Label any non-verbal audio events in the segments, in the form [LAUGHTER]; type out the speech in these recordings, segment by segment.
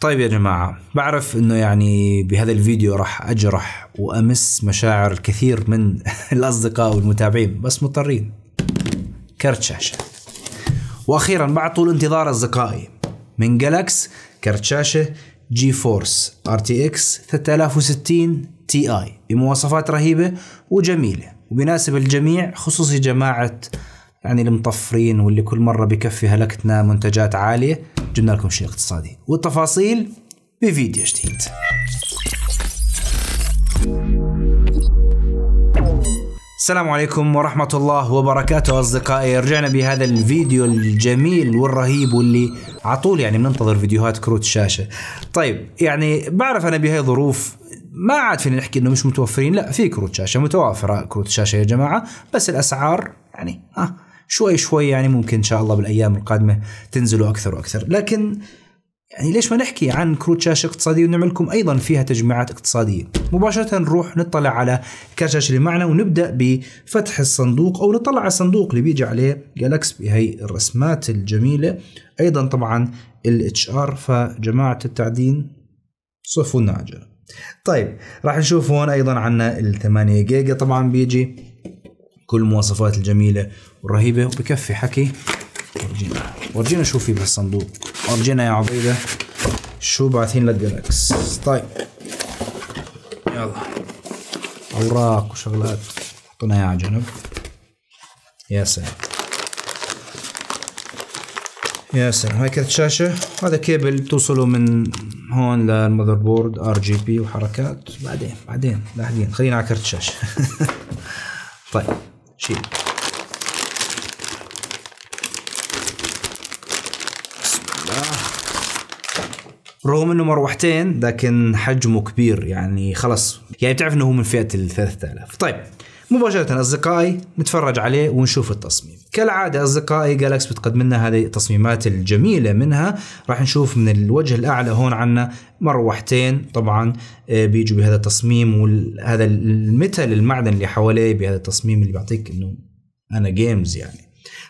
طيب يا جماعة بعرف إنه يعني بهذا الفيديو راح أجرح وأمس مشاعر الكثير من [LAUGHS] الأصدقاء والمتابعين بس مضطرين. كرت شاشة وأخيرا بعد طول انتظار أصدقائي من Galax كرت شاشة GeForce RTX 3060 Ti. بمواصفات رهيبة وجميلة. وبيناسب الجميع خصوصي جماعة يعني المطفرين واللي كل مرة بكفي هلكتنا منتجات عالية جبنا لكم شيء اقتصادي. والتفاصيل بفيديو جديد. السلام عليكم ورحمة الله وبركاته أصدقائي. رجعنا بهذا الفيديو الجميل والرهيب واللي عطول يعني بننتظر فيديوهات كروت الشاشة. طيب يعني بعرف أنا بهاي الظروف ما عاد فينا نحكي إنه مش متوفرين. لا في كروت شاشة متوافرة كروت شاشه يا جماعة بس الأسعار يعني ها شوي شوي يعني ممكن إن شاء الله بالأيام القادمة تنزلوا أكثر وأكثر. لكن يعني ليش ما نحكي عن كروت شاشة اقتصادية ونعمل لكم أيضا فيها تجميعات اقتصادية. مباشرة نروح نطلع على كارت الشاشه اللي معنا ونبدأ بفتح الصندوق أو نطلع على الصندوق اللي بيجي عليه Galax بهي الرسمات الجميلة. أيضا طبعا ال LHR فجماعة التعدين صفوا على جنب طيب راح نشوف هون أيضا عنا ال 8 جيجا. طبعا بيجي كل المواصفات الجميلة والرهيبة. وبكفي حكي. ورجينا ورجينا شو في بالصندوق ورجينا يا عبيدة شو باعثين لك Galax طيب. يلا. أوراق وشغلات. حطينا إياها على جنب. يا سلام. يا سلام. هاي كرت شاشة. هذا كيبل توصله من هون لل motherboard RGB وحركات. بعدين بعدين بعدين. خلينا على كرت الشاشة [LAUGHS] طيب. شيل بسم الله. رغم إنه مروحتين لكن حجمه كبير يعني خلص يعني بتعرف إنه هو من فئة ال 3000 طيب. مباشرة أصدقائي نتفرج عليه ونشوف التصميم. كالعادة أصدقائي جالكس بتقدم لنا هذه التصميمات الجميلة منها. راح نشوف من الوجه الأعلى هون عنا مروحتين. طبعا بيجوا بهذا التصميم وهذا ال metal المعدن اللي حواليه بهذا التصميم اللي بيعطيك إنه أنا gamers يعني.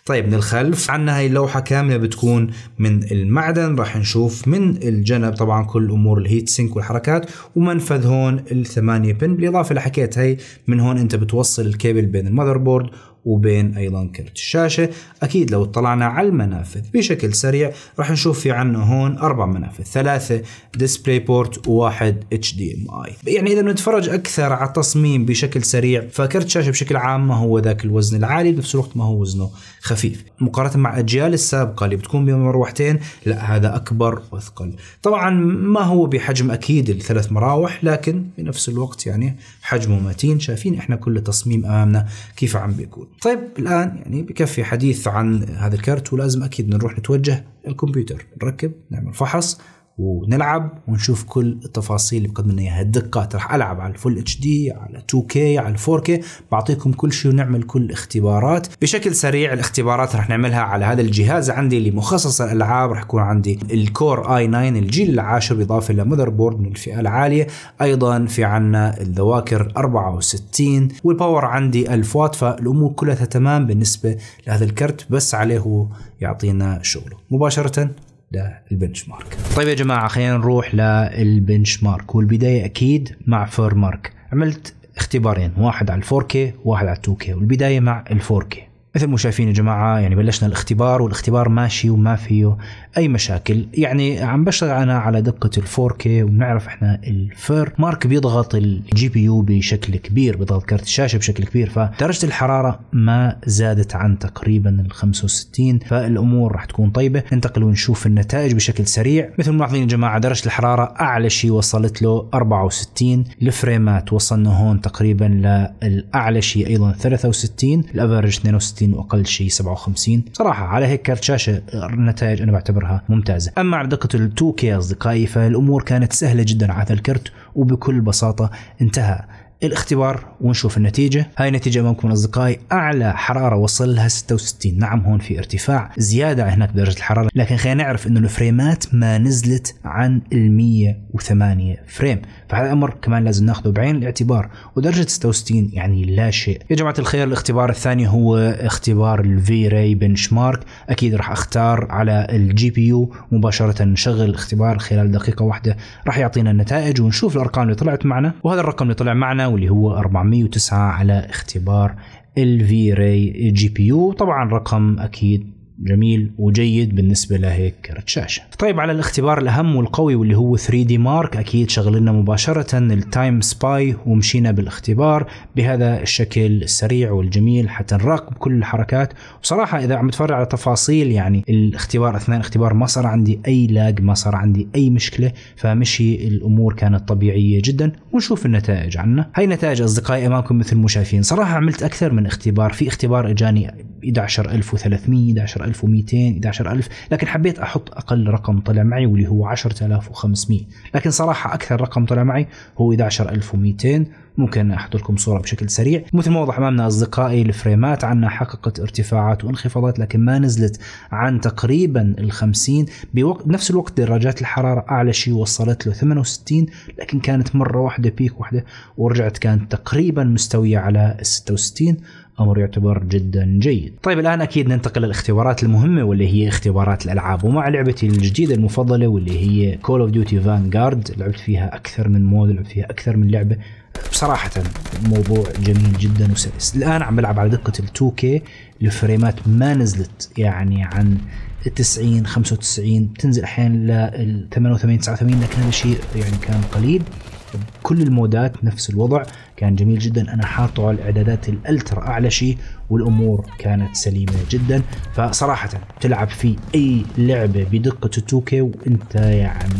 طيب من الخلف عندنا هاي اللوحة كاملة بتكون من المعدن راح نشوف من الجنب طبعا كل أمور ال heat sink والحركات ومنفذ هون الثمانية pin بالإضافة لحكيت هاي من هون أنت بتوصل الكيبل بين ال motherboard وبين أيضا كرت الشاشة. أكيد لو اطلعنا على المنافذ بشكل سريع راح نشوف في عنا هون أربع منافذ. ثلاثة DisplayPort وواحد HDMI يعني إذا بنتفرج أكثر على التصميم بشكل سريع فكرت شاشه بشكل عام ما هو ذاك الوزن العالي بنفس الوقت ما هو وزنه خفيف. مقارنة مع الاجيال السابقة اللي بتكون بمروحتين لا هذا أكبر واثقل طبعا ما هو بحجم أكيد الثلاث مراوح لكن بنفس الوقت يعني حجمه متين. شايفين إحنا كل تصميم امامنا كيف عم بيكون. طيب الآن يعني بكفي حديث عن هذا الكرت ولازم أكيد نروح نتوجه الكمبيوتر نركب نعمل فحص. ونلعب ونشوف كل التفاصيل اللي بقدم لنا إياها. الدقات راح ألعب على ال Full HD على 2K على 4K. بعطيكم كل شيء ونعمل كل اختبارات بشكل سريع الاختبارات راح نعملها على هذا الجهاز. عندي اللي مخصص الألعاب راح يكون عندي ال Core i9 الجيل العاشر بالاضافه ل motherboard من الفئة العالية. أيضا في عنا الذواكر 64 وال power عندي 1000 واط فالأمور كلها تمام بالنسبة لهذا الكرت بس عليه هو يعطينا شغله. مباشرة لل benchmark طيب يا جماعة خلينا نروح لل benchmark والبداية أكيد مع FurMark. عملت اختبارين واحد على 4K وواحد على 2K والبداية مع ال 4K مثل ما شايفين يا جماعة يعني بلشنا الاختبار والاختبار ماشي وما فيه أي مشاكل. يعني عم بشتغل أنا على دقة ال 4K وبنعرف إحنا ال FurMark بيضغط ال GPU بشكل كبير بيضغط كارت الشاشة بشكل كبير فدرجة الحرارة ما زادت عن تقريبا ال 65 فالأمور راح تكون طيبة. ننتقل ونشوف النتائج بشكل سريع. مثل ما ملاحظين يا جماعة درجة الحرارة أعلى شيء وصلت له 64 الفريمات وصلنا هون تقريبا للأعلى شيء أيضا 63 ال average 62 وأقل شيء 57 صراحة على هيك كارت شاشة النتائج أنا بعتبرها ممتازة. أما على دقة ال 2K أصدقائي فالأمور كانت سهلة جدا على هذا الكرت وبكل بساطة انتهى. الاختبار ونشوف النتيجة. هاي النتيجة أمامكم أصدقائي أعلى حرارة وصل لها 66 نعم هون في ارتفاع زيادة هناك بدرجة الحرارة لكن خلينا نعرف أنه الفريمات ما نزلت عن ال 108 frame. فهذا أمر كمان لازم ناخذه بعين الاعتبار. ودرجة 66 يعني لا شيء. يا جماعة الخير الاختبار الثاني هو اختبار ال V-Ray benchmark أكيد راح أختار على ال GPU مباشرة نشغل الاختبار خلال دقيقة واحدة. راح يعطينا النتائج ونشوف الأرقام اللي طلعت معنا. وهذا الرقم اللي طلع معنا واللي هو 409 على اختبار ال V-Ray GPU طبعا رقم أكيد جميل وجيد بالنسبة لهيك كرت شاشة. طيب على الاختبار الأهم والقوي واللي هو 3DMark أكيد شغلنا مباشرة ال Time Spy ومشينا بالاختبار بهذا الشكل السريع والجميل حتى نراقب كل الحركات. وصراحة إذا عم تفرج على تفاصيل يعني الاختبار أثناء الاختبار ما صار عندي أي لاج ما صار عندي أي مشكلة فمشي الأمور كانت طبيعية جدا ونشوف النتائج عنا. هاي النتائج أصدقائي أمامكم مثل ما شايفين. صراحة عملت أكثر من اختبار. في اختبار إجاني 11300 11000 11200 11000 لكن حبيت أحط أقل رقم طلع معي واللي هو 10500 لكن صراحة أكثر رقم طلع معي هو 11200 ممكن أحط لكم صورة بشكل سريع. مثل ما وضح أمامنا أصدقائي الفريمات عنا حققت ارتفاعات وانخفاضات لكن ما نزلت عن تقريبا ال 50 بوقت الوقت درجات الحرارة أعلى شيء وصلت له 68 لكن كانت مرة واحدة peak واحدة ورجعت كانت تقريبا مستوية على ال 66 أمر يعتبر جدا جيد. طيب الآن أكيد ننتقل للاختبارات المهمة واللي هي اختبارات الألعاب. ومع لعبتي الجديدة المفضلة واللي هي Call of Duty Vanguard لعبت فيها أكثر من mode لعبت فيها أكثر من لعبة. بصراحة موضوع جميل جدا وسلس. الآن عم بلعب على دقة ال 2K الفريمات ما نزلت يعني عن 90 95 تنزل أحيانا ل 88 89 لكن هذا الشيء يعني كان قليل. بكل المودات نفس الوضع. كان جميل جدا. أنا حاطه على الإعدادات الألترا أعلى شيء والأمور كانت سليمة جدا. فصراحة تلعب في أي لعبة بدقة 2K وأنت يعني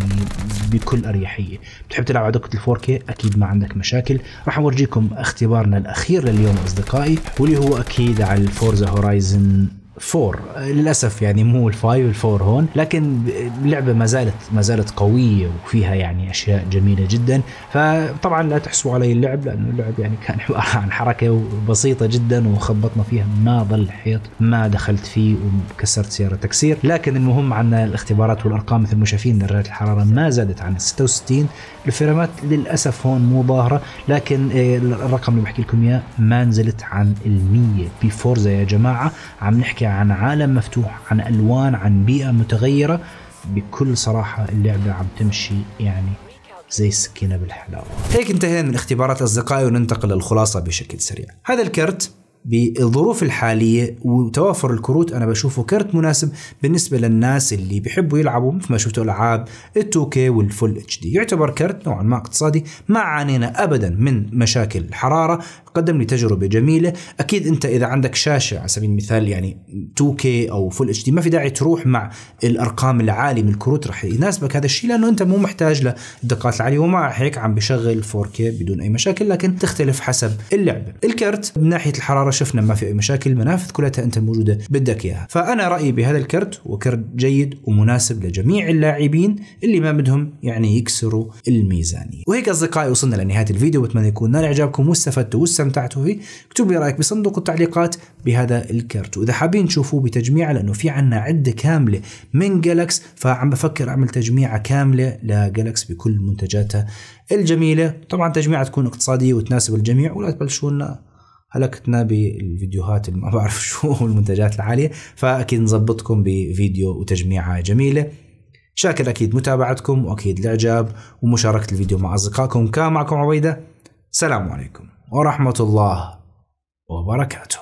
بكل أريحية. بتحب تلعب على دقة 4K أكيد ما عندك مشاكل. راح أورجيكم اختبارنا الأخير لليوم أصدقائي واللي هو أكيد على ال Forza Horizon 4 للأسف يعني مو ال five ال four هون لكن اللعبه ما زالت ما زالت قوية وفيها يعني أشياء جميلة جدا. فطبعا لا تحسبوا علي اللعب لأنه اللعب يعني كان عبارة [LAUGHS] عن حركة بسيطه جدا وخبطنا فيها ما ضل حيط ما دخلت فيه وكسرت سيارة تكسير. لكن المهم عنا الاختبارات والأرقام مثل ما شايفين درجات الحرارة ما زادت عن 66 الفريمات للأسف هون مو ظاهرة لكن آه، الرقم اللي بحكي لكم إياه ما نزلت عن ال 100 بفورزا يا جماعة عم نحكي عن عالم مفتوح عن ألوان عن بيئة متغيرة بكل صراحة اللعبة عم تمشي يعني زي السكينة بالحلاوة. هيك انتهينا من الاختبارات اصدقائي وننتقل للخلاصة بشكل سريع. هذا الكرت بالظروف الحالية وتوافر الكروت أنا بشوفه كرت مناسب بالنسبة للناس اللي بيحبوا يلعبوا مثل ما شفتوا العاب ال 2K وال full HD يعتبر كرت نوعا ما اقتصادي ما عانينا ابدا من مشاكل الحراره قدم لي تجربه جميلة. أكيد أنت إذا عندك شاشة على سبيل المثال يعني 2K أو full HD ما في داعي تروح مع الأرقام العالية من الكروت رح يناسبك. هذا الشيء لأنه أنت مو محتاج للدقات العالية ومع هيك عم بشغل 4K بدون أي مشاكل لكن تختلف حسب اللعبة. الكرت من ناحية الحرارة شفنا ما في أي مشاكل المنافذ كلها أنت موجودة بدك إياها. فأنا رأيي بهذا الكرت وكرت جيد ومناسب لجميع اللاعبين اللي ما بدهم يعني يكسروا الميزانية. وهيك أصدقائي وصلنا لنهاية الفيديو. بتمنى يكون نال إعجابكم واستفدتوا واستمتعتوا فيه. اكتبوا لي رأيك بصندوق التعليقات بهذا الكرت. وإذا حابين تشوفوه بتجميع لأنه في عنا عدة كاملة من جالكس فعم بفكر أعمل تجميعة كاملة لجالكس بكل منتجاتها الجميلة. طبعا تجميعة تكون اقتصادية وتناسب الجميع ولا تبلشوا لنا هلكتنا بالفيديوهات اللي ما بعرف شو [LAUGHS] المنتجات العالية. فأكيد نظبطكم بفيديو وتجميعة جميلة. شاكر أكيد متابعتكم وأكيد الإعجاب ومشاركة الفيديو مع أصدقائكم. كان معكم عبيدة. السلام عليكم. ورحمة الله وبركاته.